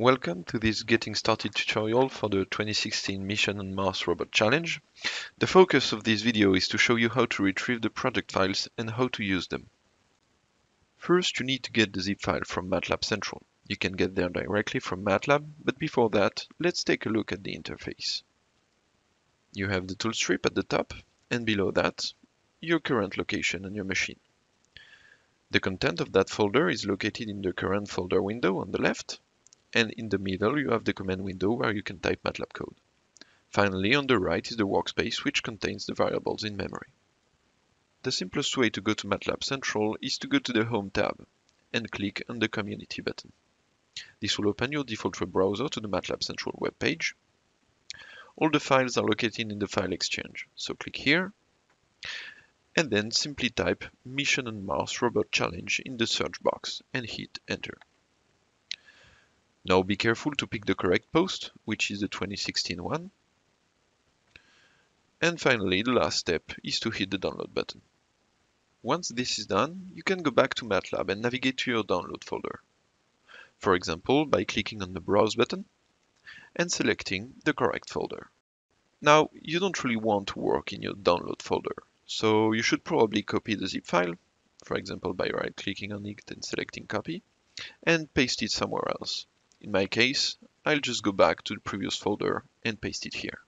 Welcome to this Getting Started tutorial for the 2016 Mission on Mars Robot Challenge. The focus of this video is to show you how to retrieve the project files and how to use them. First, you need to get the zip file from MATLAB Central. You can get there directly from MATLAB, but before that, let's take a look at the interface. You have the tool strip at the top, and below that, your current location on your machine. The content of that folder is located in the current folder window on the left, and in the middle you have the command window where you can type MATLAB code. Finally, on the right is the workspace which contains the variables in memory. The simplest way to go to MATLAB Central is to go to the Home tab and click on the Community button. This will open your default web browser to the MATLAB Central web page. All the files are located in the file exchange, so click here and then simply type Mission on Mars Robot Challenge in the search box and hit enter. Now be careful to pick the correct post, which is the 2016 one. And finally, the last step is to hit the download button. Once this is done, you can go back to MATLAB and navigate to your download folder. For example, by clicking on the Browse button and selecting the correct folder. Now, you don't really want to work in your download folder, so you should probably copy the zip file, for example by right-clicking on it and selecting copy, and paste it somewhere else. In my case, I'll just go back to the previous folder and paste it here.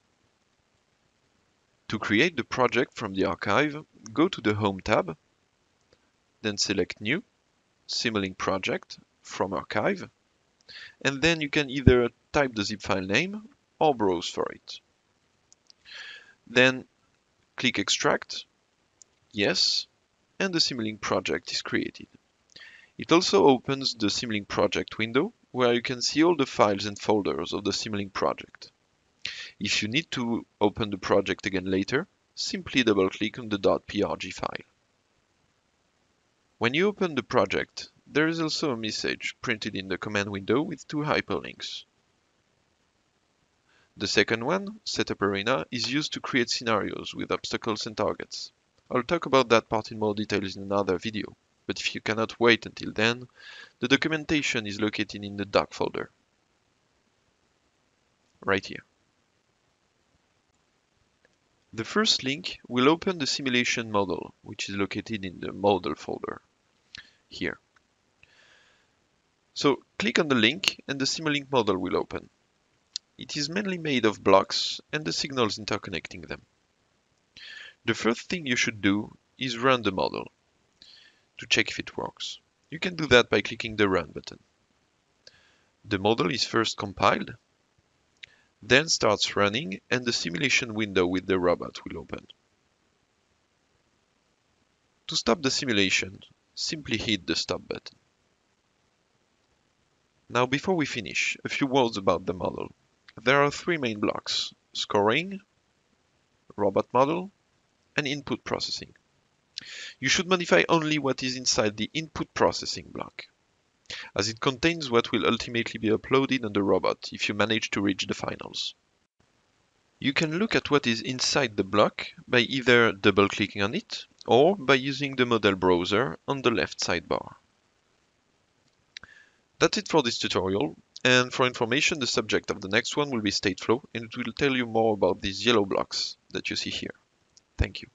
To create the project from the archive, go to the Home tab, then select New, Simulink Project from Archive, and then you can either type the zip file name or browse for it. Then click Extract, Yes, and the Simulink project is created. It also opens the Simulink project window where you can see all the files and folders of the Simulink project. If you need to open the project again later, simply double-click on the .prj file. When you open the project, there is also a message printed in the command window with two hyperlinks. The second one, Setup Arena, is used to create scenarios with obstacles and targets. I'll talk about that part in more details in another video but if you cannot wait until then, the documentation is located in the doc folder. Right here. The first link will open the simulation model, which is located in the model folder, here. So click on the link and the Simulink model will open. It is mainly made of blocks and the signals interconnecting them. The first thing you should do is run the model to check if it works. You can do that by clicking the Run button. The model is first compiled, then starts running and the simulation window with the robot will open. To stop the simulation, simply hit the Stop button. Now before we finish, a few words about the model. There are three main blocks, scoring, robot model, and input processing. You should modify only what is inside the input processing block, as it contains what will ultimately be uploaded on the robot if you manage to reach the finals. You can look at what is inside the block by either double-clicking on it or by using the model browser on the left sidebar. That's it for this tutorial, and for information the subject of the next one will be Stateflow and it will tell you more about these yellow blocks that you see here. Thank you.